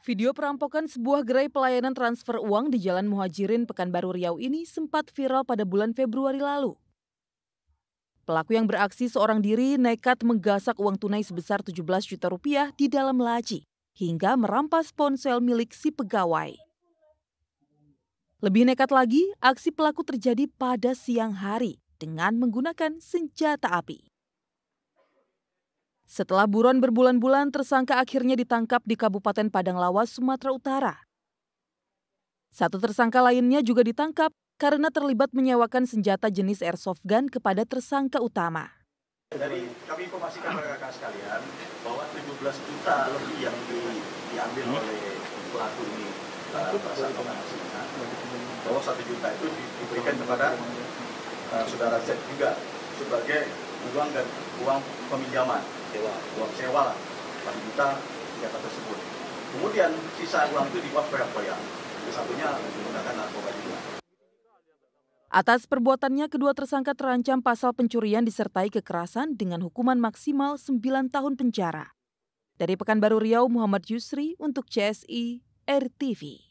Video perampokan sebuah gerai pelayanan transfer uang di Jalan Muhajirin Pekanbaru Riau ini sempat viral pada bulan Februari lalu. Pelaku yang beraksi seorang diri nekat menggasak uang tunai sebesar 17 juta rupiah di dalam laci hingga merampas ponsel milik si pegawai. Lebih nekat lagi, aksi pelaku terjadi pada siang hari dengan menggunakan senjata api. Setelah buron berbulan-bulan, tersangka akhirnya ditangkap di Kabupaten Padang Lawas, Sumatera Utara. Satu tersangka lainnya juga ditangkap karena terlibat menyewakan senjata jenis airsoft gun kepada tersangka utama. Dari kami informasikan rekan-rekan sekalian bahwa 17 juta lebih yang di, diambil hmm. oleh pelaku ini uh, bahwa satu juta itu diberikan kepada uh, saudara Z juga sebagai uang dan uang peminjaman sewa uang sewa lah 4 juta senjata tersebut kemudian sisa uang itu dibuat koyak-koyak satunya menggunakan narkoba juga Atas perbuatannya, kedua tersangka terancam pasal pencurian disertai kekerasan dengan hukuman maksimal 9 tahun penjara. Dari Pekanbaru Riau, Muhammad Yusri untuk CSI RTV.